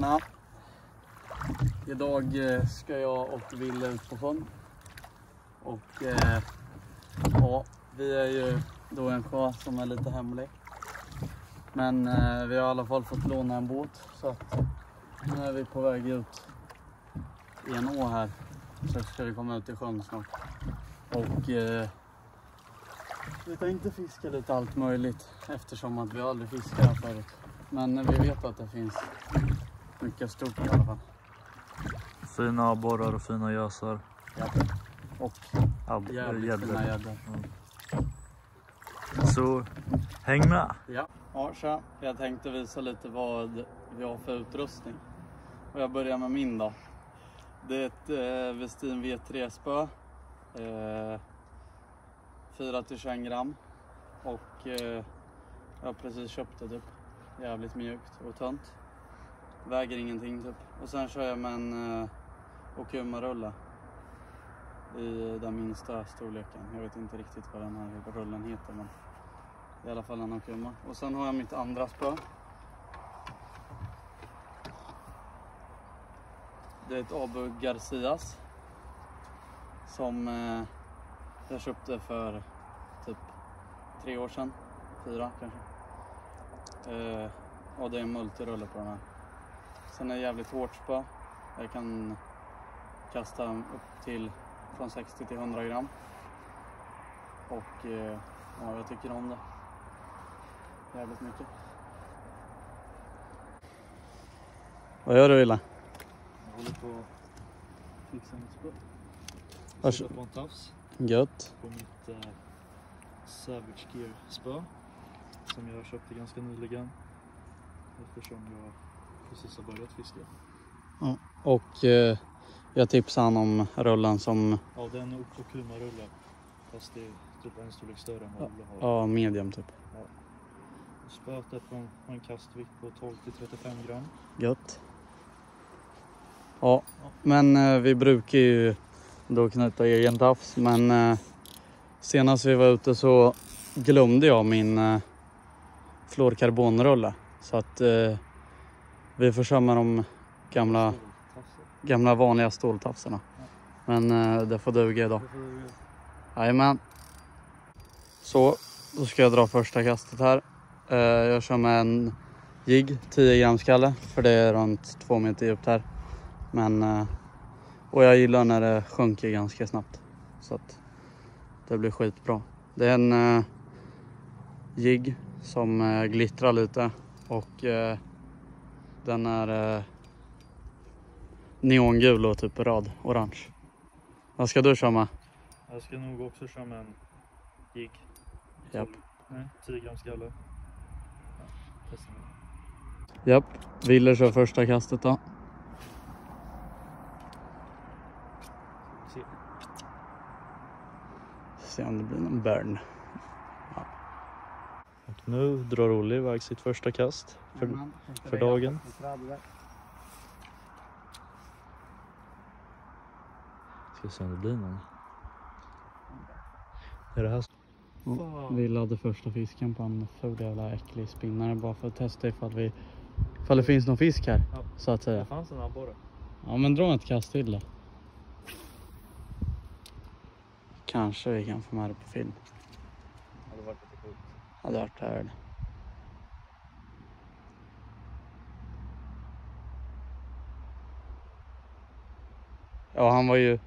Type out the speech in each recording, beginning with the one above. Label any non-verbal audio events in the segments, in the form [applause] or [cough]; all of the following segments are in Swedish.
Tjena! Idag eh, ska jag och Wille ut på sjön. Och eh, ja, vi är ju då en sjö som är lite hemlig. Men eh, vi har i alla fall fått låna en båt så att nu är vi på väg ut i en å här. Så ska vi komma ut i sjön snart. Och eh, vi tänkte fiska lite allt möjligt eftersom att vi aldrig fiskat här förut. Men vi vet att det finns mycket stort i alla fall. Fina abborrar och fina gösar. Och Ab- jävligt fina gäddor. gäddor. Så häng med! Ja. ja, tja. Jag tänkte visa lite vad vi har för utrustning. Och jag börjar med min då. Det är ett eh, Westin V3 spö. Eh, 4 till 21 gram. Och eh, jag har precis köpt det typ. Jävligt mjukt och tunt. Väger ingenting typ. Och sen kör jag med en eh, Okuma-rulle. I den minsta storleken. Jag vet inte riktigt vad den här rullen heter men i alla fall en Okuma. Och sen har jag mitt andra spö. Det är ett Abu Garcias. Som eh, jag köpte för typ tre år sedan. Fyra kanske. Eh, och det är en multirulle på den här. Sen är det jävligt hårt spö. Jag kan kasta upp till från 60 till 100 gram. Och eh, ja, jag tycker om det jävligt mycket. Vad gör du Wille? Jag håller på att fixa mitt spö. Vars- Sitter på en tafs Gött. på mitt eh, Savage Gear spö. Som jag köpte ganska nyligen. Eftersom jag precis har börjat fiska. Och eh, jag tipsade han om rullen som Ja, det är en Okuma-rulle. Fast det är typ en storlek större än vad Olle har. ja, medium typ. Spöet är på en, på en kastvikt på 12 till 35 gram. Gött. Ja, men eh, vi brukar ju då knyta egen tafs. Men eh, senast vi var ute så glömde jag min eh, fluorkarbonrulle. Så att eh, vi får köra med de gamla, gamla vanliga ståltafsarna. Men eh, det får duga idag. Jajamän. Så, då ska jag dra första kastet här. Eh, jag kör med en jigg, 10 gram skalle, för det är runt 2 meter djupt här. Men, eh, och jag gillar när det sjunker ganska snabbt. Så att det blir skitbra. Det är en eh, jigg som eh, glittrar lite och eh, den är eh, neongul och typ röd, orange. Vad ska du köra med? Jag ska nog också köra med en jigg. Japp. Nej, 10 gram skalle. Ja. Japp, Wille kör första kastet då. Se. Se om det blir någon burn. Och nu drar Olle iväg sitt första kast. För, för dagen. Ska se om det blir någon. Är det här Fan. Wille hade första fisken på en ful jävla äcklig spinnare bara för att testa ifall, vi, ifall det finns någon fisk här. Ja. Så att säga. Det fanns en abborre. Ja men dra ett kast till då. Kanske vi kan få med det på film. Det hade varit lite coolt. Hade varit här. Ja han var ju,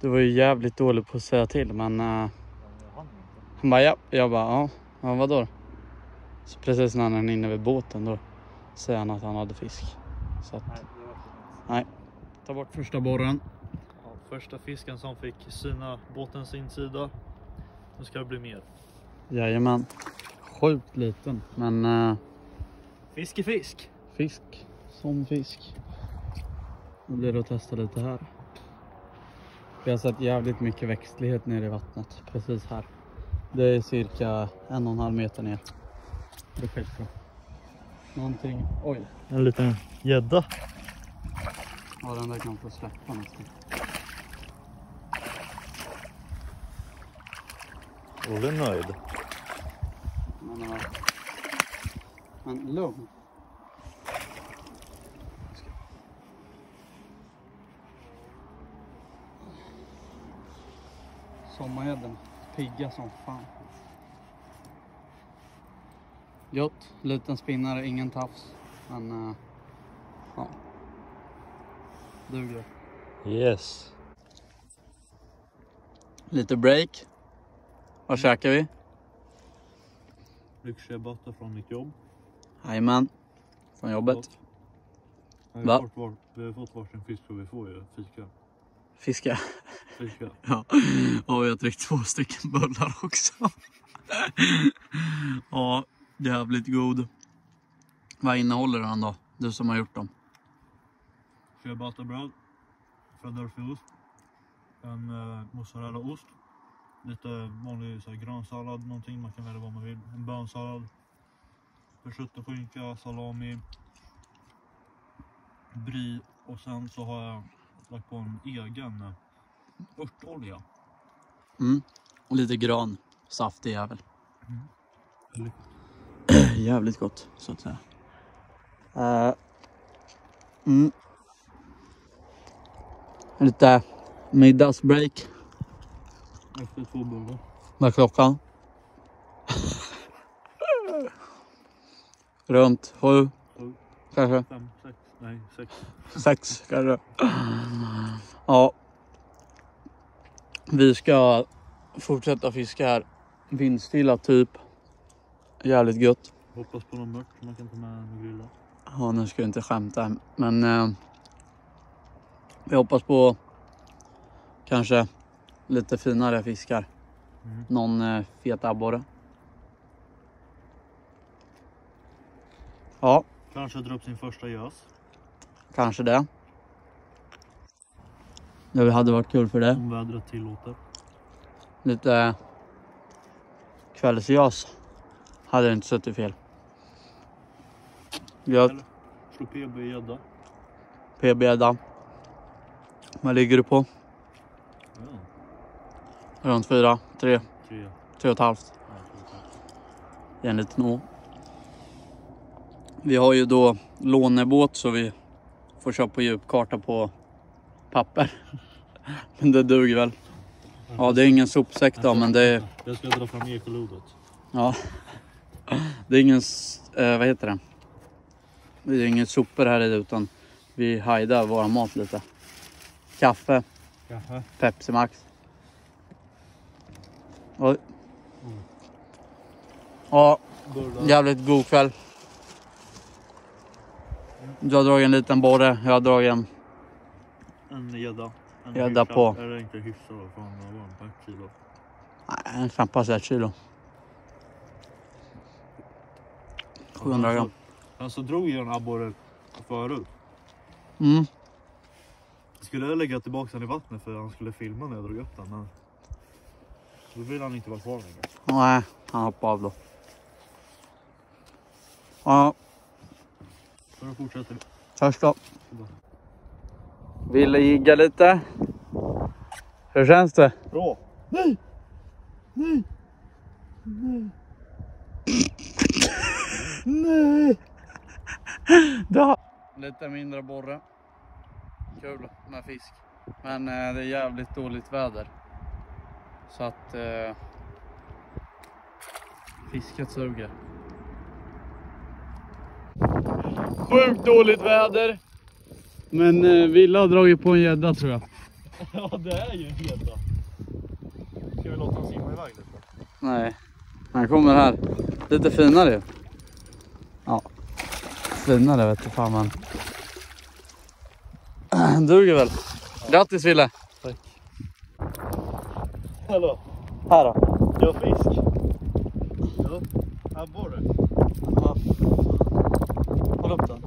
du var ju jävligt dålig på att säga till men uh, han bara ja, jag bara ja, ja vadå då? Så precis när han är inne vid båten då säger han att han hade fisk. Så att, Nej, det var inte något. ta bort första borren. Ja, första fisken som fick syna båtens insida. Nu ska det bli mer. Jajamän. Sjukt liten men uh, Fisk är fisk. Fisk som fisk. Nu blir det att testa lite här. Vi har sett jävligt mycket växtlighet nere i vattnet precis här. Det är cirka en och en halv meter ner. Det är skitbra. Någonting, oj. En liten gädda. Ja den där kan få släppa nästan. Olle är nöjd. Men, men lugn. Sommargäddan. Pigga som fan. Gött. Liten spinnare, ingen tafs. Men eh, ja. Duger. Yes. Lite break. Vad käkar vi? Lyxciabatta från mitt jobb. Jajamän. Från jobbet. Vi har, fått var, vi har fått varsin fisk och vi får ju fika. Fiska. Fika. [laughs] Ja. Och jag har tryckt två stycken bullar också. [laughs] ja, jävligt god. Vad innehåller den då? Du som har gjort dem. Ciabattabröd. Philadelphiaost. En uh, mozzarellaost. Lite vanlig så här, grönsallad, någonting man kan välja vad man vill. En bönsallad. Prosciutto, skinka, salami. Brie och sen så har jag lagt på en egen örtolja. Mm. Och lite gran. Saftig jävel. Eller- [clears throat] Jävligt gott så att säga. Eh, mm. Lite middagsbreak. Efter två bullar. Vad är klockan? Runt sju Sju, kanske. fem, sex, nej sex. Sex kanske. Ja. Vi ska fortsätta fiska här. Vindstilla typ. Jävligt gött. Hoppas på någon mört som man kan ta med och grilla. Ja, nu ska jag inte skämta men eh, vi hoppas på kanske lite finare fiskar. Mm. Någon eh, fet abborre. Ja, Kanske dra upp sin första gös. kanske det. Det hade varit kul för det. Om vädret tillåter. Lite kvällsjas hade inte suttit fel. Eller slå PB gädda. PB Edda. Vad ligger du på? Ja, Runt fyra, tre, tre. tre och ett halvt. I en liten å. Vi har ju då lånebåt så vi får köra på djupkarta på papper. [laughs] Men det duger väl. Ja, det är ingen sopsäck då, men det är, Jag ska dra fram ekolodet. ja, det är ingen, eh, vad heter det? Det är ingen sopor här i utan vi hajdar våra mat lite. Kaffe, Jaha. Pepsi Max. Oj. Ja. Jävligt god kväll. Du har dragit en liten borre, jag har dragit en. En gädda. En Gädda på. Eller inte hyfsad då, fan vad var den på ett kilo? Nej, knappast ett kilo. 700 gram. Han så drog ju en abborre förut. Mm. Skulle jag lägga tillbaka den i vattnet för han skulle filma när jag drog upp den. Men då vill han inte vara kvar längre. Nej, han hoppade av då. Ja, Så då fortsätter vi. hörs då. Ville jigga lite. Hur känns det? Bra! Nej! Nej! Nej! Nej! Da. Lite mindre borre. Kul med fisk. Men eh, det är jävligt dåligt väder. Så att eh, fisket suger. Sjukt dåligt väder. Men eh, Villa har dragit på en gädda tror jag. [laughs] Ja det är ju en gädda. Ska vi låta honom simma iväg lite? Nej, han kommer här. Lite finare ju. Ja, finare vet du fan men. [clears throat] Duger väl. Grattis Ville. Tack. Hallå, Här då. jag har fisk. Ja, abborre. Ja. Håll upp den.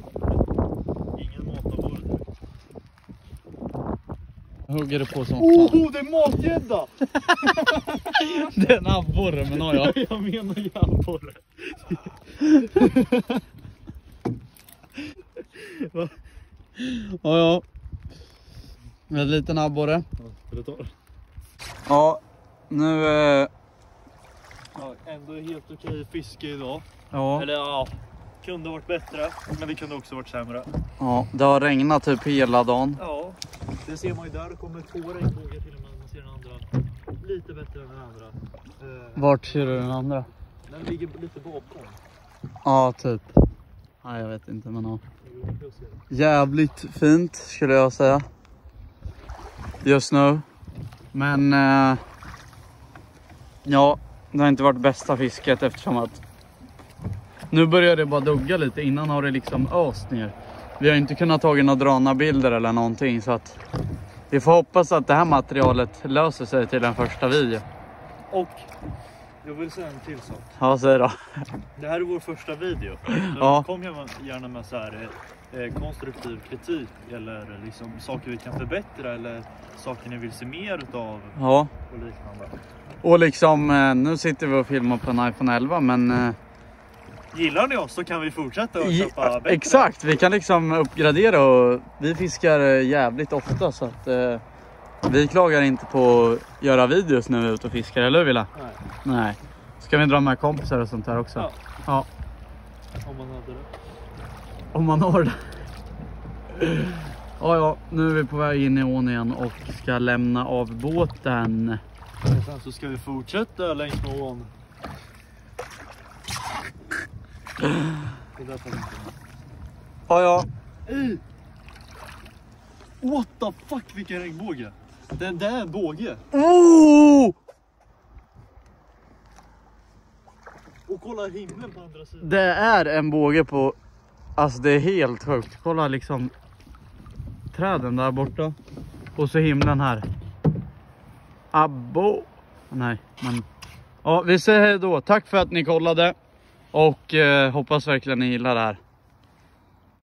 Ingen matabborre direkt. Hugger det på som fan. Oh, det är matgädda! [laughs] Det är en abborre men har jag. [laughs] jag menar ju abborre. [laughs] Ja, ja. En liten abborre. Ska du ta det? Ja, nu... Eh, Ja, ändå helt okej fiske idag. ja. Eller ja, kunde varit bättre. Men det kunde också varit sämre. ja, det har regnat typ hela dagen. Ja, det ser man ju där. Det kommer två regnbågar till och med. Man ser den andra lite bättre än den andra. Eh, Vart ser du den andra? den ligger lite bakom. Ja, typ. Nej, jag vet inte, men ja. Jävligt fint skulle jag säga. Just nu. Men eh, ja, det har inte varit bästa fisket eftersom att nu börjar det bara dugga lite. Innan har det liksom öst ner. Vi har inte kunnat ta några drana-bilder eller någonting så att vi får hoppas att det här materialet löser sig till den första video. Och jag vill säga en till sak. Ja, säg då. Det här är vår första video. Ja. Kom gärna- med så här, eh, konstruktiv kritik eller liksom saker vi kan förbättra eller saker ni vill se mer utav Ja, och liknande. och liksom eh, nu sitter vi och filmar på en iPhone 11 men eh, Gillar ni oss så kan vi fortsätta och köpa bättre. Exakt, vi kan liksom uppgradera och vi fiskar eh, jävligt ofta så att eh, vi klagar inte på att göra videos när vi är ute och fiskar, eller hur Villa? Nej, Nej. Ska vi dra med kompisar och sånt här också? Ja. ja. om man hade det. Om man har det. Ja, ja, nu är vi på väg in i ån igen och ska lämna av båten. Sen så ska vi fortsätta längs med ån. Ja, ja. What the fuck vilken regnbåge! Det, det är en båge! Oh! Och kolla himlen på andra sidan. Det är en båge på... Alltså det är helt sjukt. Kolla liksom träden där borta. Och så himlen här. Abbo. Nej, men... Ja, vi säger hej då. Tack för att ni kollade. Och eh, hoppas verkligen ni gillar det här.